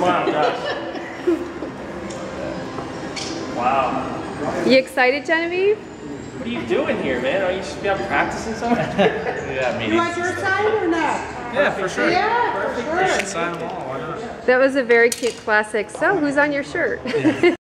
Wow, Josh. Wow. You excited, Genevieve? What are you doing here, man? Are you should be out practicing something? Yeah, me. You like want your sign or not? Yeah, for sure. Yeah, for sure. That was a very cute classic. So, who's on your shirt?